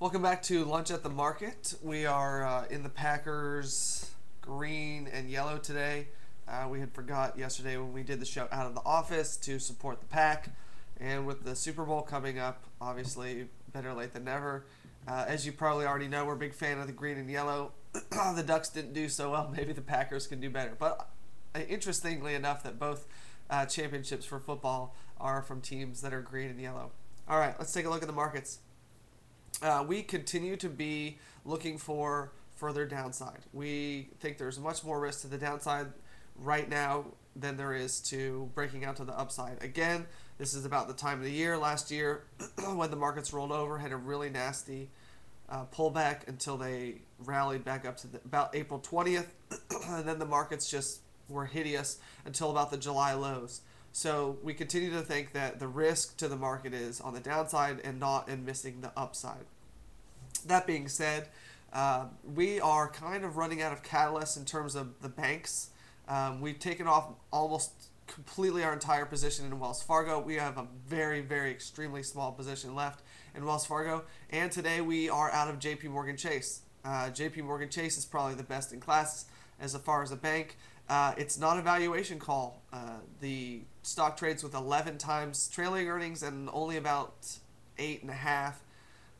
Welcome back to Lunch at the Market. We are uh, in the Packers green and yellow today. Uh, we had forgot yesterday when we did the show out of the office to support the pack. And with the Super Bowl coming up, obviously better late than never. Uh, as you probably already know, we're a big fan of the green and yellow. the Ducks didn't do so well. Maybe the Packers can do better. But uh, interestingly enough, that both uh, championships for football are from teams that are green and yellow. All right, let's take a look at the markets uh, we continue to be looking for further downside. We think there's much more risk to the downside right now than there is to breaking out to the upside. Again, this is about the time of the year. Last year, when the markets rolled over, had a really nasty uh, pullback until they rallied back up to the, about April 20th, and then the markets just were hideous until about the July lows. So we continue to think that the risk to the market is on the downside and not in missing the upside. That being said, uh, we are kind of running out of catalysts in terms of the banks. Um, we've taken off almost completely our entire position in Wells Fargo. We have a very, very extremely small position left in Wells Fargo. And today we are out of JP Morgan Chase. Uh, JP Morgan Chase is probably the best in class as far as a bank. Uh, it's not a valuation call. Uh, the stock trades with 11 times trailing earnings and only about eight and a half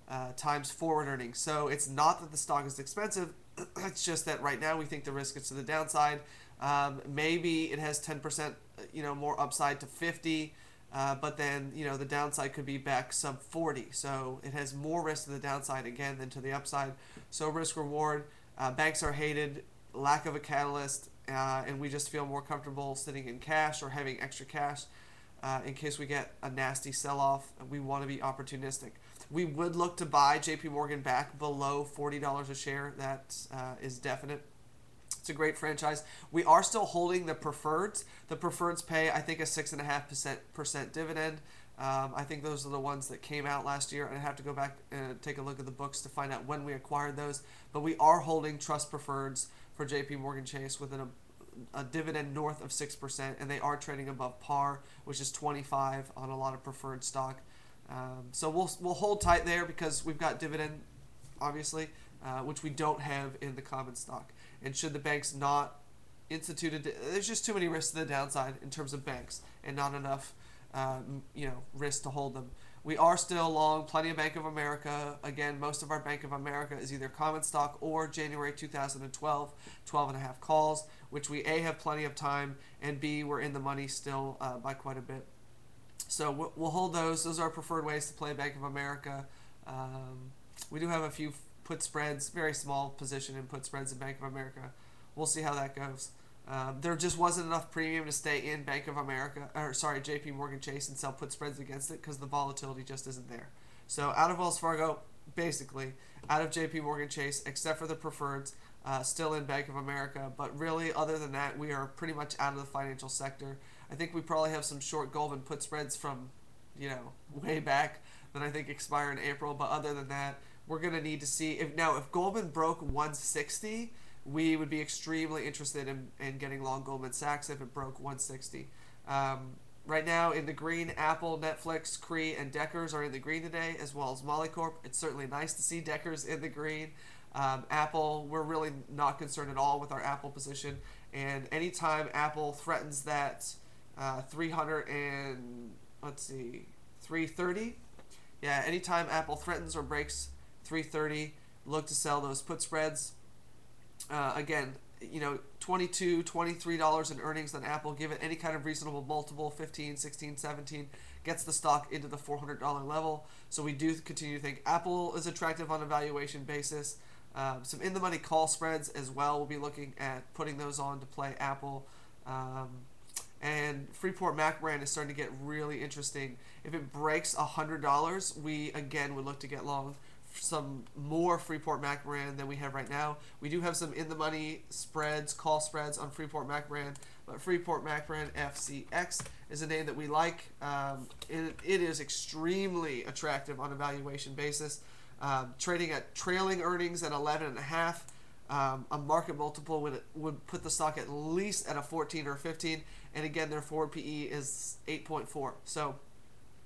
uh, times forward earnings. So it's not that the stock is expensive. it's just that right now we think the risk is to the downside. Um, maybe it has 10%, you know, more upside to 50, uh, but then you know the downside could be back sub 40. So it has more risk to the downside again than to the upside. So risk reward. Uh, banks are hated. Lack of a catalyst uh, and we just feel more comfortable sitting in cash or having extra cash uh, in case we get a nasty sell-off. We want to be opportunistic. We would look to buy JP Morgan back below $40 a share. That uh, is definite. It's a great franchise. We are still holding the preferreds. The preferreds pay, I think, a 6.5% dividend. Um, I think those are the ones that came out last year, and I have to go back and take a look at the books to find out when we acquired those. But we are holding trust preferreds for JP Morgan Chase with an, a, a dividend north of 6%, and they are trading above par, which is 25 on a lot of preferred stock. Um, so we'll, we'll hold tight there because we've got dividend, obviously, uh, which we don't have in the common stock. And should the banks not instituted, there's just too many risks to the downside in terms of banks and not enough, um, you know, risk to hold them. We are still long plenty of Bank of America. Again, most of our Bank of America is either common stock or January 2012, 12 and a half calls, which we A, have plenty of time, and B, we're in the money still uh, by quite a bit. So we'll hold those. Those are our preferred ways to play Bank of America. Um, we do have a few put spreads, very small position in put spreads in Bank of America. We'll see how that goes. Um, there just wasn't enough premium to stay in Bank of America, or sorry, J.P. Morgan Chase and sell put spreads against it because the volatility just isn't there. So out of Wells Fargo, basically out of J.P. Morgan Chase, except for the preferreds, uh, still in Bank of America. But really, other than that, we are pretty much out of the financial sector. I think we probably have some short Goldman put spreads from, you know, way back that I think expire in April. But other than that, we're gonna need to see if now if Goldman broke 160 we would be extremely interested in, in getting long Goldman Sachs if it broke 160. Um, right now, in the green, Apple, Netflix, Cree, and Deckers are in the green today, as well as Molycorp. It's certainly nice to see Deckers in the green. Um, Apple, we're really not concerned at all with our Apple position. And anytime Apple threatens that uh, 300 and let's see, 330, yeah, anytime Apple threatens or breaks 330, look to sell those put spreads uh, again, you know, 22 $23 in earnings on Apple, give it any kind of reasonable multiple, 15 16 17 gets the stock into the $400 level. So we do continue to think Apple is attractive on a valuation basis. Um, some in the money call spreads as well. We'll be looking at putting those on to play Apple. Um, and Freeport McMoran is starting to get really interesting. If it breaks $100, we again would look to get long some more Freeport McMoran than we have right now. We do have some in the money spreads, call spreads on Freeport McMoran, but Freeport McMoran FCX is a name that we like. Um, it, it is extremely attractive on a valuation basis, um, trading at trailing earnings at 11 and a half. Um, a market multiple would would put the stock at least at a 14 or 15, and again their forward PE is 8.4. So,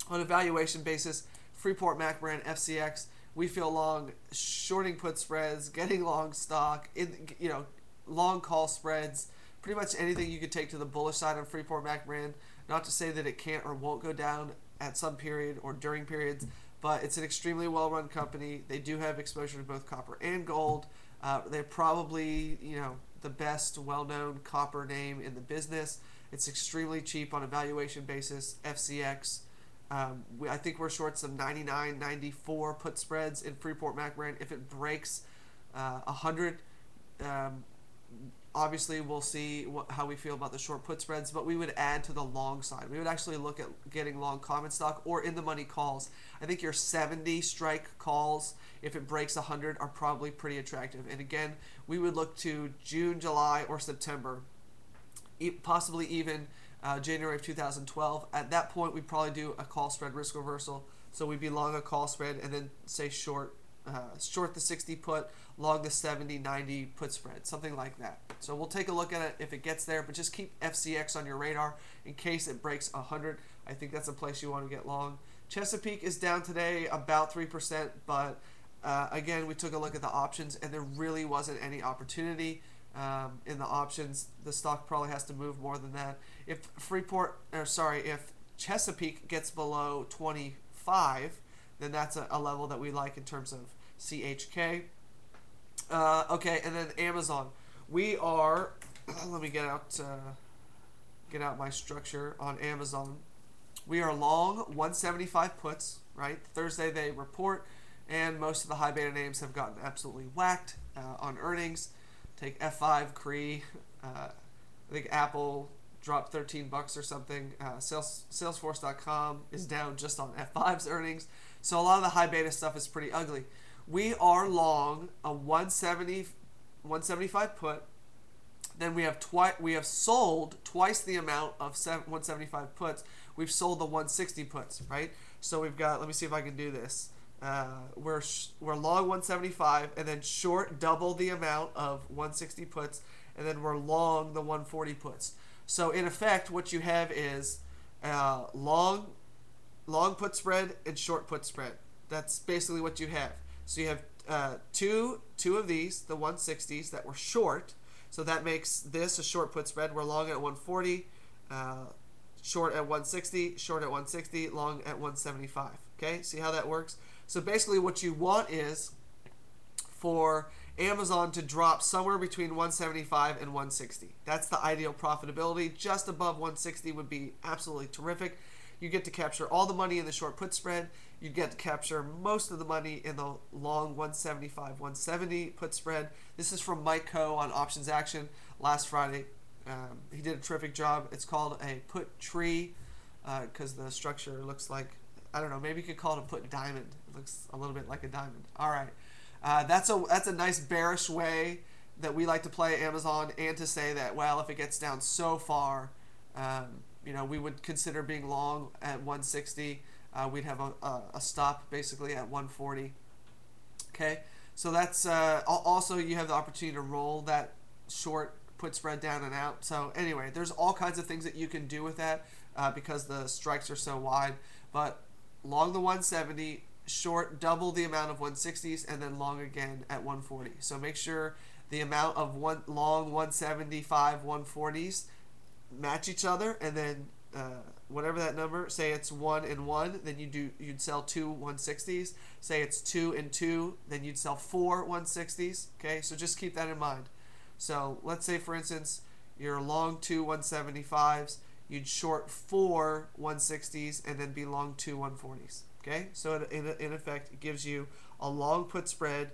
on a valuation basis, Freeport McMoran FCX we feel long shorting put spreads, getting long stock, in you know, long call spreads, pretty much anything you could take to the bullish side on Freeport McMoran. Not to say that it can't or won't go down at some period or during periods, but it's an extremely well-run company. They do have exposure to both copper and gold. Uh, they're probably you know the best well-known copper name in the business. It's extremely cheap on a valuation basis. FCX. Um, we, I think we're short some 99, 94 put spreads in Freeport McMoran. If it breaks uh, 100, um, obviously we'll see what, how we feel about the short put spreads, but we would add to the long side. We would actually look at getting long common stock or in the money calls. I think your 70 strike calls, if it breaks 100, are probably pretty attractive. And again, we would look to June, July, or September, possibly even uh, January of 2012. At that point, we'd probably do a call spread risk reversal. So we'd be long a call spread and then say short uh, short the 60 put, long the 70, 90 put spread, something like that. So we'll take a look at it if it gets there, but just keep FCX on your radar in case it breaks 100. I think that's a place you want to get long. Chesapeake is down today about 3%, but uh, again, we took a look at the options and there really wasn't any opportunity. Um, in the options, the stock probably has to move more than that. If Freeport, or sorry, if Chesapeake gets below 25, then that's a, a level that we like in terms of CHK. Uh, okay, and then Amazon. We are. Let me get out. Uh, get out my structure on Amazon. We are long 175 puts. Right. Thursday they report, and most of the high beta names have gotten absolutely whacked uh, on earnings. Take F5, Cree. Uh, I think Apple dropped 13 bucks or something. Uh, Sales, Salesforce.com is down just on F5's earnings. So a lot of the high beta stuff is pretty ugly. We are long a 170, 175 put. Then we have twice we have sold twice the amount of 175 puts. We've sold the 160 puts, right? So we've got. Let me see if I can do this. Uh, we're we're long 175 and then short double the amount of 160 puts, and then we're long the 140 puts. So in effect, what you have is uh, long long put spread and short put spread. That's basically what you have. So you have uh, two two of these, the 160s that were short. So that makes this a short put spread. We're long at 140, uh, short at 160, short at 160, long at 175. Okay, see how that works? So basically, what you want is for Amazon to drop somewhere between 175 and 160. That's the ideal profitability. Just above 160 would be absolutely terrific you get to capture all the money in the short put spread. You get to capture most of the money in the long 175, 170 put spread. This is from Mike Khouw on Options Action last Friday. Um, he did a terrific job. It's called a put tree because uh, the structure looks like, I don't know, maybe you could call it a put diamond. It looks a little bit like a diamond. All right. Uh, that's a that's a nice bearish way that we like to play Amazon and to say that well if it gets down so far um, you know, we would consider being long at 160. Uh, we'd have a, a, a, stop basically at 140. Okay, so that's uh, also you have the opportunity to roll that short put spread down and out. So anyway, there's all kinds of things that you can do with that uh, because the strikes are so wide. But long the 170, short double the amount of 160s, and then long again at 140. So make sure the amount of one long 175 140s match each other, and then uh, whatever that number, say it's one and one, then you do you'd sell two 160s. Say it's two and two, then you'd sell four 160s. Okay, so just keep that in mind. So let's say, for instance, you're long two 175s, you'd short four 160s, and then be long two 140s. Okay, so in, in effect, it gives you a long put spread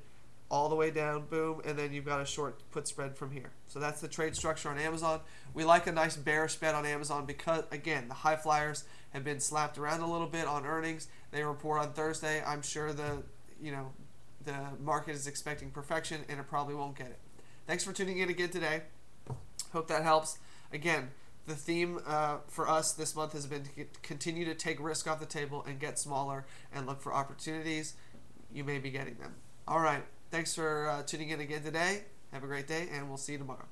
all the way down, boom, and then you've got a short put spread from here. So that's the trade structure on Amazon. We like a nice bearish bet on Amazon because, again, the high flyers have been slapped around a little bit on earnings. They report on Thursday. I'm sure the, you know, the market is expecting perfection, and it probably won't get it. Thanks for tuning in again today. Hope that helps. Again, the theme uh, for us this month has been to continue to take risk off the table and get smaller and look for opportunities. You may be getting them. All right. Thanks for uh, tuning in again today. Have a great day, and we'll see you tomorrow.